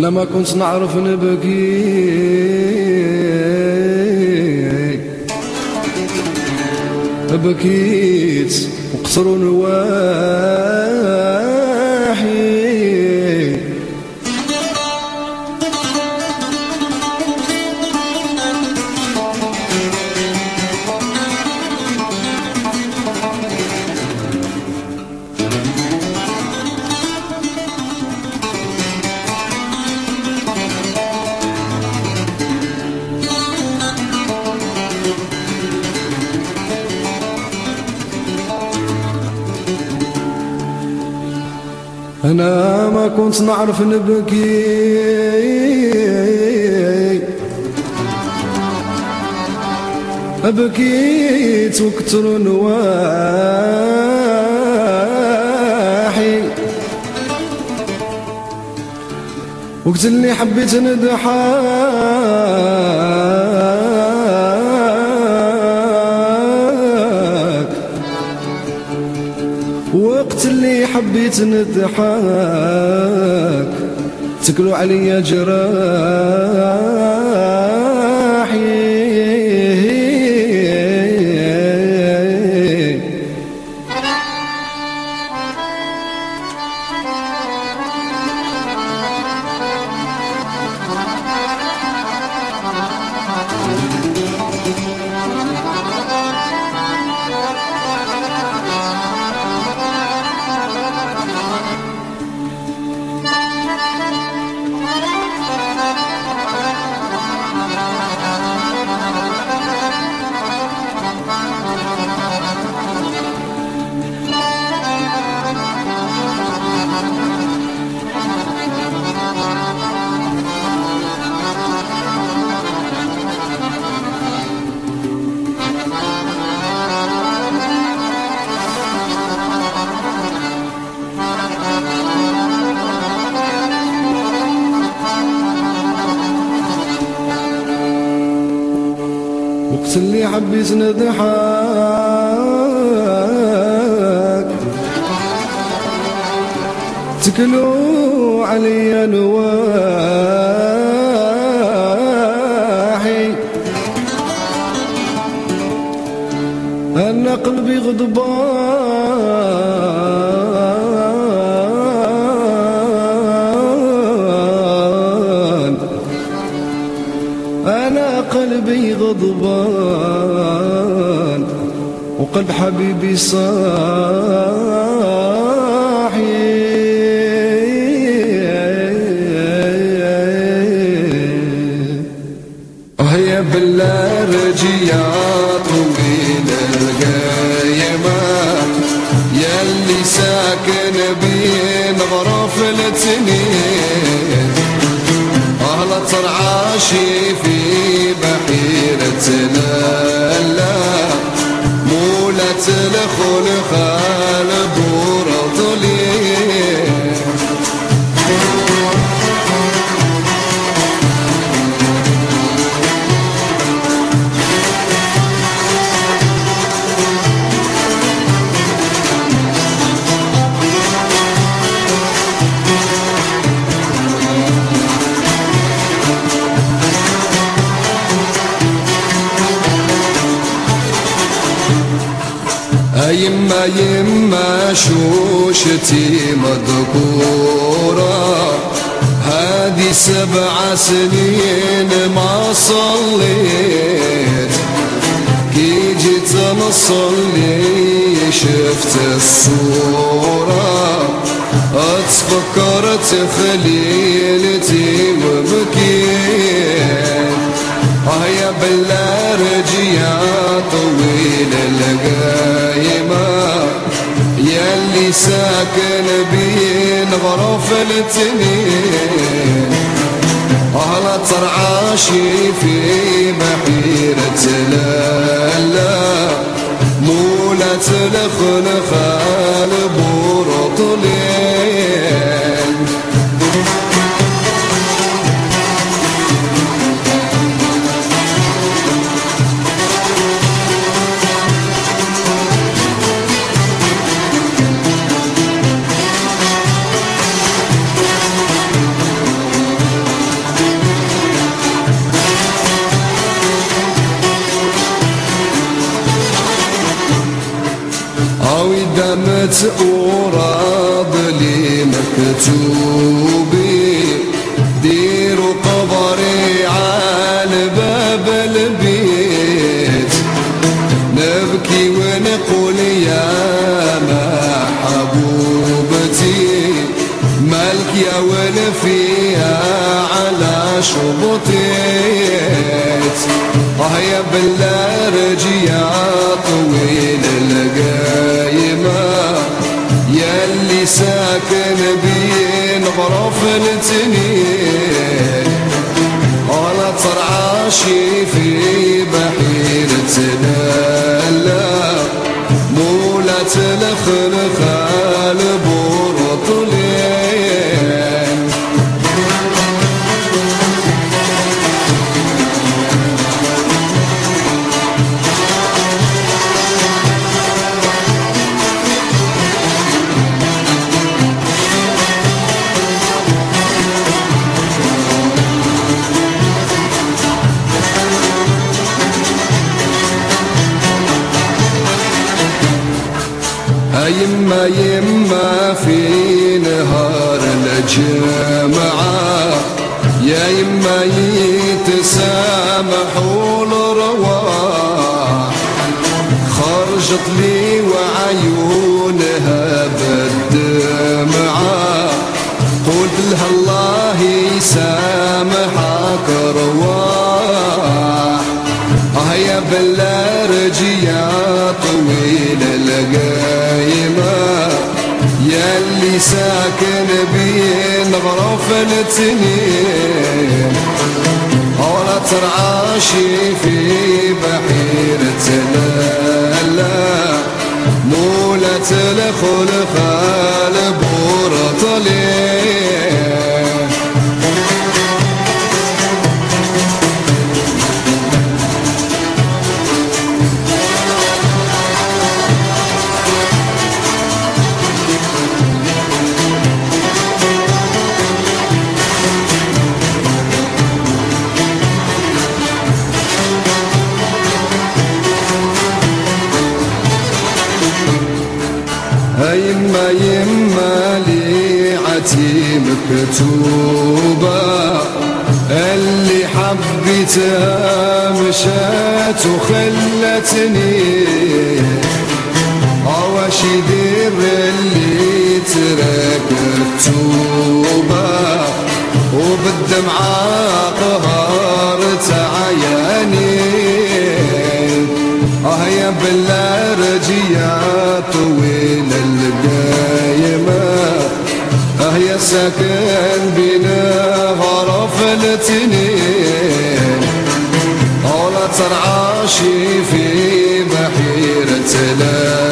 أنا ما كنت نعرف نبكي. بكيت وقصر نواحي أنا ما كنت نعرف نبكي. بكيت وكتر نواحي وقت اللي حبيت نضحك. حبيت نضحك تكلوا عليا جراحي حبيت نضحك تكلوا عليا نواحي أنا قلبي غضبان أنا قلبي غضبان. وقلب حبيبي صاحي. وهي بالله رجيات طويل القايمة يلي ساكن بين غرف التنين أهل ترعاشي في بحيرة لالا يما يما شوشتي مذكورة هذه سبع سنين ما صليت. كي جيت نصلي شفت الصورة. أتفكرت خليلتي وبكيت آه يا بالله رجيا طويل القايمة ساكن بين غرف التنين. أهل ترعاشي في بحيرة لالا مولة الخلخال بورطلين أوراد لي مكتوبي ديروا قبري على باب البيت. نبكي ونقول يا محبوبتي مالك يا ولفيها على شبطيت. آه يا بالله التنين ولا ترعاشي في بحيرة يما يما في نهار الجمعة؟ يا يما يتسامحوا الرواح خرجت لي وعيونها بين غرف التنين ولا ترعاشي في بحيرة لالا مولة الخلفاء. مكتوبة اللي حبيتها مشات وخلتني عواش يدير اللي ترك وبالدمعة قهرت عياني. آه يا بالله رجيا طويل ساكن بنا غرف التنين ولا ترعاشي في بحيرة لا